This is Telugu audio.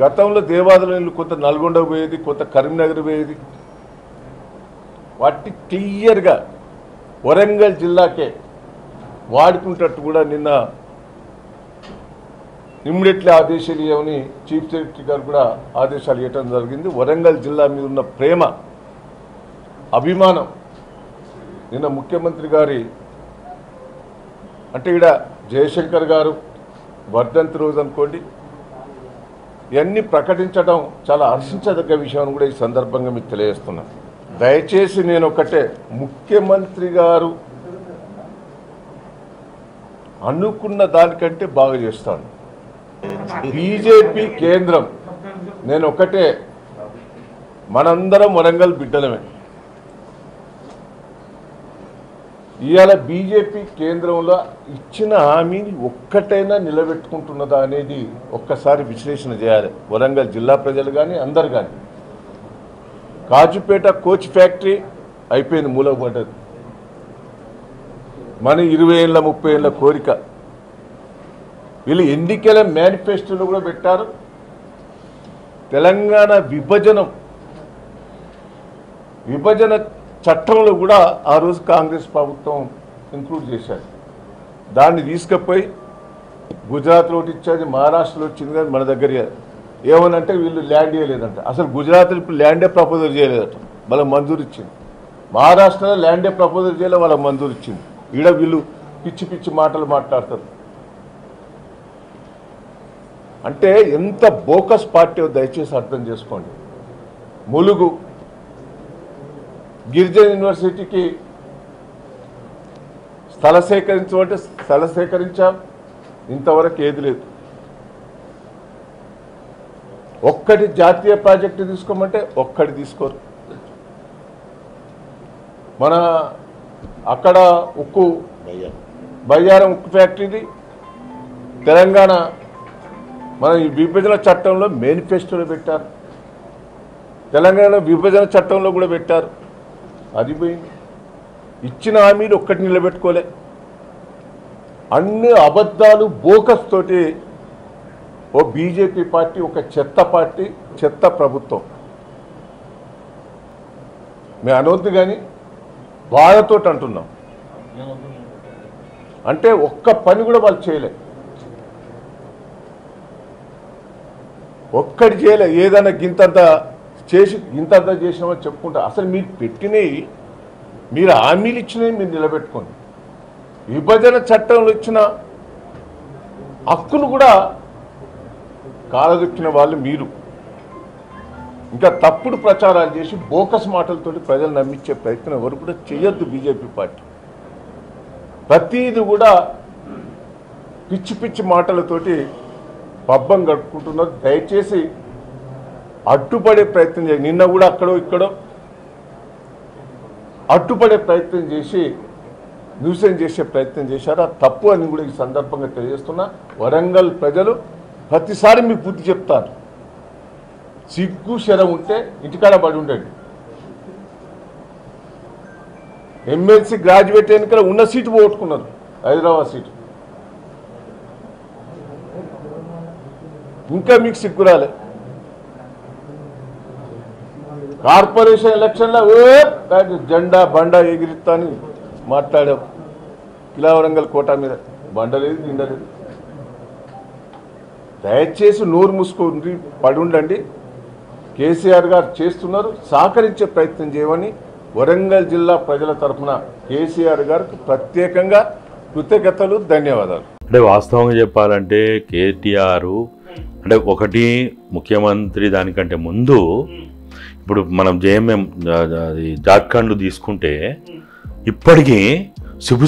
గతంలో దేవాదుల నీళ్ళు కొంత నల్గొండ పోయేది కొంత కరీంనగర్ పోయేది. వాటి క్లియర్గా వరంగల్ జిల్లాకే వాడుకుంటట్టు కూడా నిన్న ఇమ్మీడియట్లీ ఆదేశాలు ఇవ్వని చీఫ్ సెక్రటరీ గారు కూడా ఆదేశాలు ఇవ్వడం జరిగింది. వరంగల్ జిల్లా మీద ఉన్న ప్రేమ అభిమానం నిన్న ముఖ్యమంత్రి గారి అంటే ఇక్కడ జయశంకర్ గారు వర్ధంతి రోజు అనుకోండి ఇవన్నీ ప్రకటించడం చాలా హర్షించదగ్గ విషయం అని కూడా ఈ సందర్భంగా మీకు తెలియజేస్తున్నాను దయచేసి నేను ఒకటే ముఖ్యమంత్రి గారు అనుకున్న దానికంటే బాగా చేస్తాను. బీజేపీ కేంద్రం నేను ఒకటే మనందరం వరంగల్ బిడ్డలమే. ఇవాళ బీజేపీ కేంద్రంలో ఇచ్చిన హామీని ఒక్కటైనా నిలబెట్టుకుంటున్నదా అనేది ఒక్కసారి విశ్లేషణ చేయాలి. వరంగల్ జిల్లా ప్రజలు కానీ అందరు కానీ కాజుపేట కోచ్ ఫ్యాక్టరీ అయిపోయింది మూలపడ్డది మన ఇరవై ఏళ్ళ ముప్పై ఏళ్ళ కోరిక. వీళ్ళు ఎన్నికల మేనిఫెస్టోలు కూడా పెట్టారు. తెలంగాణ విభజనం. విభజన చట్టంలో కూడా ఆ రోజు కాంగ్రెస్ ప్రభుత్వం ఇంక్లూడ్ చేశారు. దాన్ని తీసుకుపోయి గుజరాత్లో ఒకటి ఇచ్చేది మహారాష్ట్రలో వచ్చింది కానీ మన దగ్గర ఏమనంటే వీళ్ళు ల్యాండ్ చేయలేదంట అసలు గుజరాత్లో ఇప్పుడు ల్యాండే ప్రపోజల్ చేయలేదట. వాళ్ళకి మంజూరు ఇచ్చింది. మహారాష్ట్రలో ల్యాండే ప్రపోజల్ చేయలే వాళ్ళకి మంజూరు ఇచ్చింది. ఈడ వీళ్ళు పిచ్చి పిచ్చి మాటలు మాట్లాడతారు. అంటే ఎంత బోకస్ పార్టీ దయచేసి అర్థం చేసుకోండి. ములుగు గిరిజన యూనివర్సిటీకి స్థల సేకరించమంటే స్థల సేకరించాం. ఇంతవరకు ఏది లేదు. ఒక్కటి జాతీయ ప్రాజెక్టు తీసుకోమంటే ఒక్కటి తీసుకోరు. మన అక్కడ ఉక్కు బయ్యారం ఉక్కు ఫ్యాక్టరీది తెలంగాణ మన ఈ విభజన చట్టంలో మేనిఫెస్టోలో పెట్టారు. తెలంగాణ విభజన చట్టంలో కూడా పెట్టారు. అది పోయింది ఇచ్చిన హామీలు ఒక్కటి నిలబెట్టుకోలే. అన్ని అబద్ధాలు బోకస్ తోటి ఓ బీజేపీ పార్టీ ఒక చెత్త పార్టీ చెత్త ప్రభుత్వం. మేము అనవద్దు కానీ బాధతో అంటున్నాం. అంటే ఒక్క పని కూడా వాళ్ళు చేయలే. ఒక్కటి చేయలే. ఏదైనా గింతంత చేసి ఇంత అంత చేసినామని చెప్పుకుంటా. అసలు మీరు పెట్టినవి మీరు హామీలు ఇచ్చినవి మీరు నిలబెట్టుకోండి. విభజన చట్టంలో ఇచ్చిన హక్కును కూడా కాలదొచ్చిన వాళ్ళు మీరు. ఇంకా తప్పుడు ప్రచారాలు చేసి బోకస్ మాటలతోటి ప్రజలు నమ్మించే ప్రయత్నం ఎవరు కూడా చేయొద్దు బీజేపీ పార్టీ. ప్రతీది కూడా పిచ్చి పిచ్చి మాటలతోటి పబ్బం గడుపుకుంటున్నారు దయచేసి అడ్డుపడే ప్రయత్నం చేసి నిన్న కూడా అక్కడో ఇక్కడో అడ్డుపడే ప్రయత్నం చేసి న్యూసెన్స్ చేసే ప్రయత్నం చేశారా? తప్పు అని కూడా ఈ సందర్భంగా తెలియజేస్తున్నా. వరంగల్ ప్రజలు ప్రతిసారి మీకు బుద్ధి చెప్తారు. సిగ్గు శరం ఉంటే ఇంటికాడ పడి ఉండండి. ఎమ్మెల్సీ గ్రాడ్యుయేట్ ఎన్నికల ఉన్న సీటు పోగొట్టుకున్నారు. హైదరాబాద్ సీటు. ఇంకా మీకు సిగ్గురాలే కార్పొరేషన్ ఎలక్షన్లో జెండా బండా ఎగిరిస్తా అని మాట్లాడాం కిలావరంగల్ కోట మీద బండ లేదు దయచేసి నోరు మూసుకోండి పడి ఉండండి కేసీఆర్ గారు చేస్తున్నారు సహకరించే ప్రయత్నం చేయమని వరంగల్ జిల్లా ప్రజల తరఫున కేసీఆర్ గారికి ప్రత్యేకంగా కృతజ్ఞతలు ధన్యవాదాలు. అంటే వాస్తవంగా చెప్పాలంటే కేటీఆర్ అంటే ఒకటి ముఖ్యమంత్రి దానికంటే ముందు ఇప్పుడు మనం జేఎంఎం అది జార్ఖండ్ తీసుకుంటే ఇప్పటికీ శుభ